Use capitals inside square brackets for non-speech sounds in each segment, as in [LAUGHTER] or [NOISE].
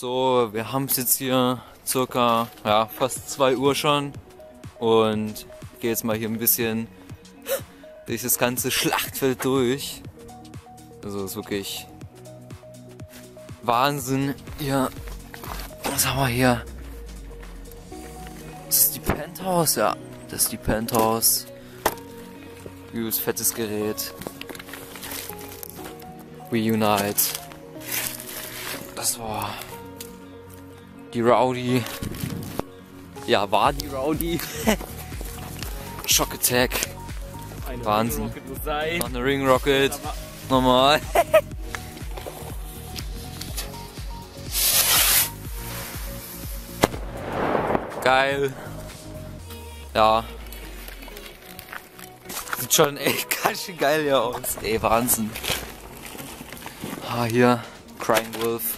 So, wir haben es jetzt hier circa ja, fast 2 Uhr schon und gehe jetzt mal hier ein bisschen durch das ganze Schlachtfeld durch. Also ist wirklich Wahnsinn. Hier, was haben wir hier? Das ist die Penthouse, ja. Das ist die Penthouse. Übelst fettes Gerät. Reunite. Das war die Rowdy. Ja, war die Rowdy. [LAUGHS] Shock Attack. Eine Wahnsinn. Rocket muss sein. Noch eine Ring Rocket. Normal. [LAUGHS] Geil. Ja. Sieht schon echt [LAUGHS] ganz schön geil hier aus. Ey, Wahnsinn. Ah, hier. Crying Wolf.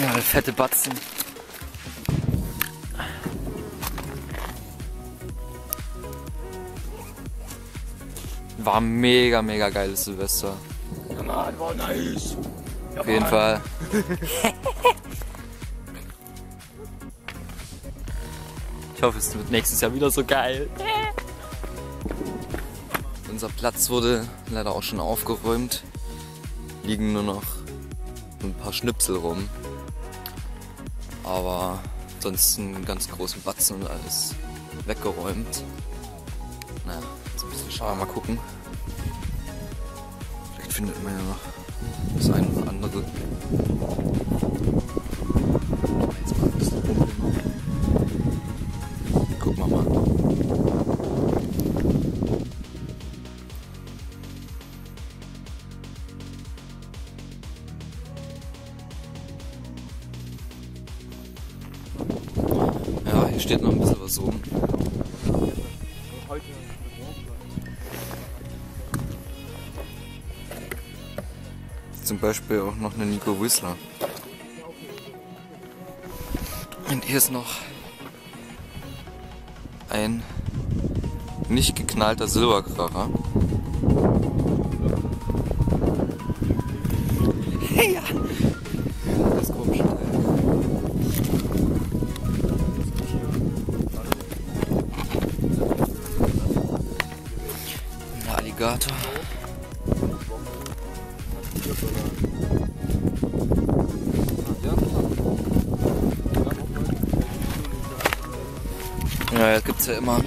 Ja, der fette Batzen. War mega, mega geiles Silvester. Ja, Mann, war nice. Ja, Auf jeden Mann. Fall. [LAUGHS] Ich hoffe, es wird nächstes Jahr wieder so geil. Unser Platz wurde leider auch schon aufgeräumt. Liegen nur noch ein paar Schnipsel rum. Aber sonst einen ganz großen Batzen und alles weggeräumt. Naja, jetzt ein bisschen schade. Mal gucken. Vielleicht findet man ja noch das eine oder andere. Heute. Zum Beispiel auch noch eine Nico Whistler. Und hier ist noch ein nicht geknallter Silberkracher. ja. Alligator. Ja, das gibt's ja immer.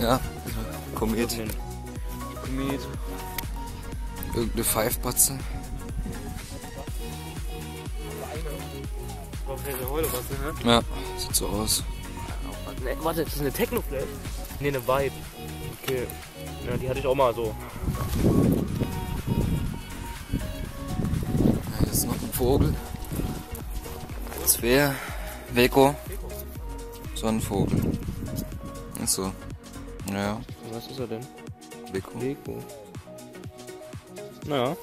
Ja, Komet. Komet. Irgendeine Pfeifbatze. Ne? Ja, sieht so aus. Ne, warte, das ist eine Techno-Flash? Ne, eine Vibe. Okay. Ja, die hatte ich auch mal so. Hier ist noch ein Vogel. Das wäre Weko. So ein Vogel. Achso. Ja, Was ist er denn? Weko. Lego. Naja.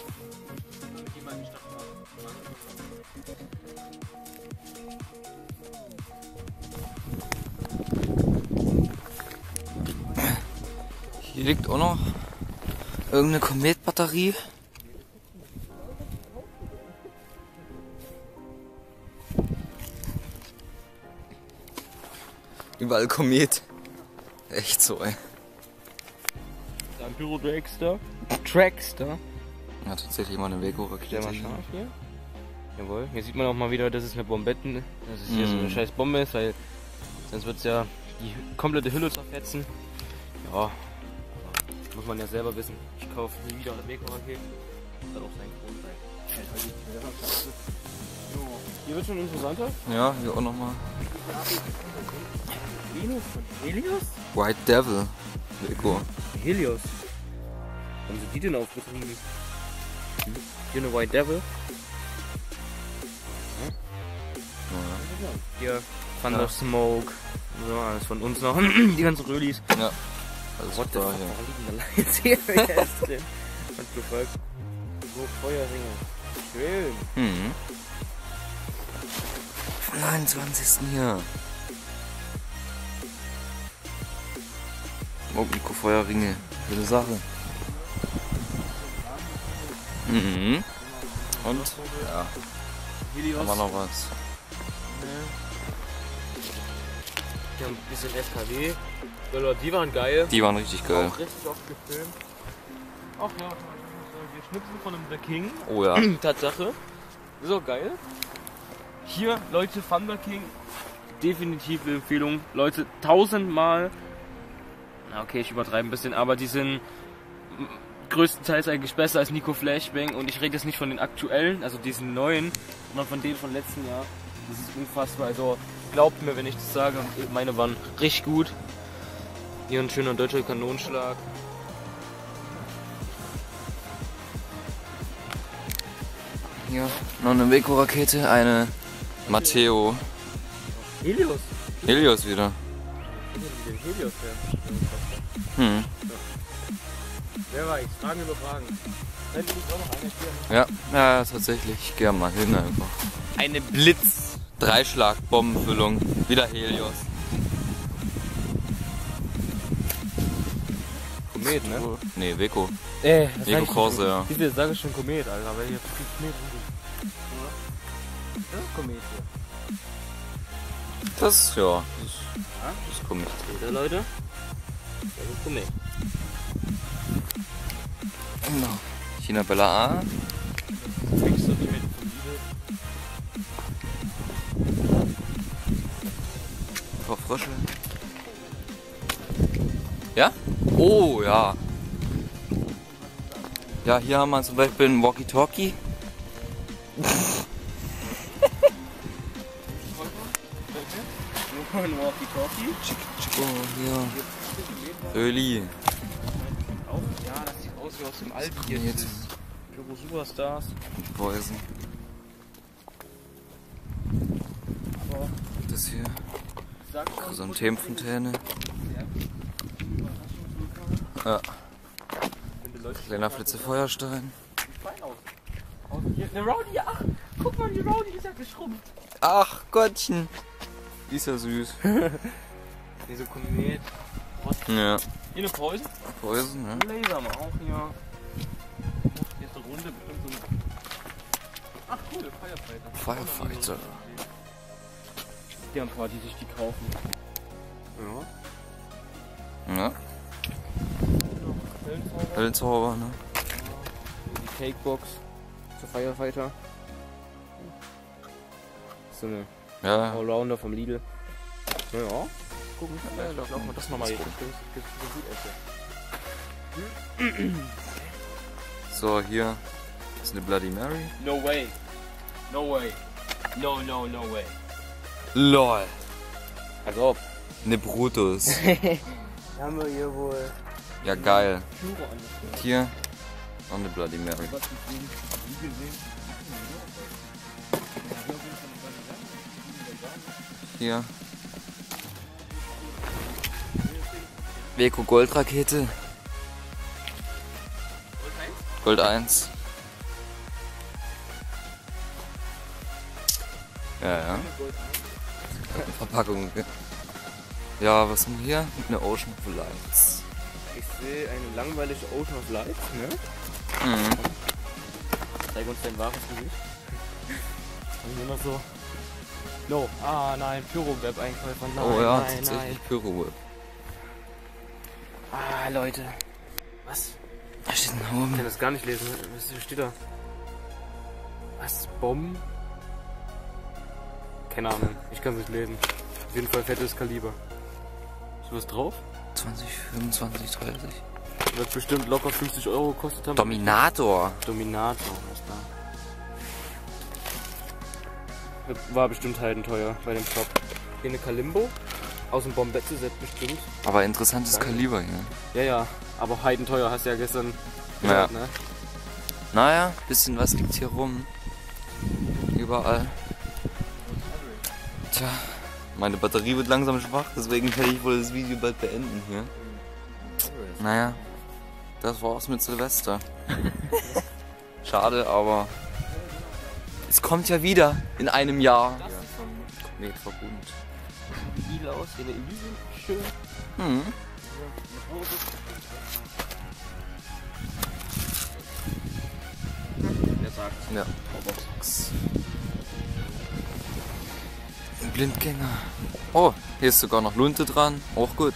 Hier liegt auch noch irgendeine Kometbatterie. Überall Komet. Echt so, ey. Ein Pyro Dragster. Trackster. Ja, tatsächlich mal eine Der Veko-Rakete. mal scharf hier. Jawohl. Hier sieht man auch mal wieder, dass es eine Bombetten, dass es hier so eine Mm. scheiß Bombe ist, weil sonst wird es ja die komplette Hülle zerfetzen. Ja. Muss man ja selber wissen. Ich kaufe nie wieder eine Veko-Rakete. Hat auch seinen Grund. So, Hier wird schon interessanter. Ja, hier auch nochmal. Venus von Helios? White Devil. Veko. Helios. Haben sie die denn aufgetrieben? Hier eine White Devil. Hier Thunder Ja. Smoke. So, alles von uns noch. [CLEARS THROAT] Die ganzen Rölis. Ja. Alles What the fuck, warum liegen da Lights hier? Wer ist drin? What the fuck? So, Feuerringe. Schön. Mhm. Am 29. hier. Oh, Nico Feuerringe. Gute Sache. Mhm. Und? Ja, Helios. haben wir noch was. Wir haben ein bisschen SKW. Die waren geil. Die waren richtig geil. Auch richtig oft gefilmt. Ach ja, wir schnipsen von einem The King. Oh ja. [CLEARS THROAT] Tatsache. Ist auch geil. Hier, Leute, Thunder King. Definitiv eine Empfehlung. Leute, tausendmal. Na, okay, ich übertreibe ein bisschen, aber die sind größtenteils eigentlich besser als Nico Flashbang. Und ich rede jetzt nicht von den aktuellen, also diesen neuen, sondern von denen von letzten Jahr. Das ist unfassbar. Also, glaubt mir, wenn ich das sage. Meine waren richtig gut. Hier ein schöner deutscher Kanonenschlag. Hier noch eine Weko-Rakete, eine Matteo. Helios. Helios wieder. Helios, Hm. Wer weiß? Fragen über Fragen. Könnte nicht auch noch eine spielen? Ja, ja, tatsächlich. Ich gehe mal hin einfach. Eine Blitz. Dreischlag-Bombenfüllung. Wieder Helios. Komet, ne? Nee, Weko. Äh, Lego Corsair. Ja. Wie viel sage ich schon Komet, Alter? Weil hier Komet rumgeht. Ja, Komet hier. Das, ja, das, das kommt nicht. Oder Leute? Das ist Komet. Genau. China Bella A. Frau Frösche. Ja? Oh, ja. Ja, hier haben wir zum Beispiel ein Walkie-Talkie. Ein Walkie-Talkie. Chico, hier. Öli. Auch, ja, das sieht aus wie aus dem alten hier. Dieses Pyro Superstars. Poison. Aber Das hier. sag mal, Chrysanthemenfontäne. Ja. Kleiner Flitze Feuerstein. eine Rowdy, ach, guck mal, die Rowdy ist ja geschrumpft. Ach Gottchen. Die ist ja süß. [LAUGHS] Diese Komet. Ja. Hier eine Poison. Poison, ne? Laser mal auch hier. Hier ist eine Runde, bestimmt so eine. Ach cool, Firefighter. Firefighter. Die haben ein paar, die sich die kaufen. Ja. Ja. Hölzhauber, ne? Die Cakebox zur Firefighter. So eine Ja. Allrounder vom Lidl. Ja, ja. Gucken, ja, lass mal das nochmal hier. So, hier ist eine Bloody Mary. No way. No way. No, no, no way. LOL. Also ob. Eine Brutus. [LAUGHS] Haben wir hier wohl Ja, geil. Angestellt. Hier noch eine Bloody Mary. Hier. Weko Goldrakete. Gold 1. Ja, ja. Verpackung. Ja, was haben wir hier? Eine Ocean Lights. Ich sehe eine langweilige Ocean of Light, ne? Mhm. Zeig uns dein wahres Gesicht. [LAUGHS] Und immer so. No. Ah nein, Pyro-Web Einkäufer. Nein, oh ja, nein, tatsächlich nein. Pyro Whip. Ah, Leute. Was? Da steht ein Ich kann Home. das gar nicht lesen. Was steht da? Was? Bomben? Keine Ahnung. Ich kann es nicht lesen. Auf jeden Fall fettes Kaliber. Ist was drauf? 20, 25, 30. Wird bestimmt locker 50 Euro gekostet haben. Dominator. Dominator ist da. War bestimmt halt teuer bei dem Shop. Hier eine Kalimbo. Aus dem Bombetze-Set bestimmt. Aber interessantes Danke. Kaliber hier. Ja, ja. Aber heidenteuer hast du ja gestern Ja. gehört, ne? Naja, bisschen was liegt hier rum. Überall. Tja, meine Batterie wird langsam schwach, deswegen werde ich wohl das Video bald beenden hier. Naja, das war's mit Silvester. [LAUGHS] Schade, aber es kommt ja wieder in einem Jahr. Kometverbund. Igel aus, hier eine Elise. Schön. Hm. Ja. Blindgänger. Oh, hier ist sogar noch Lunte dran. Auch gut.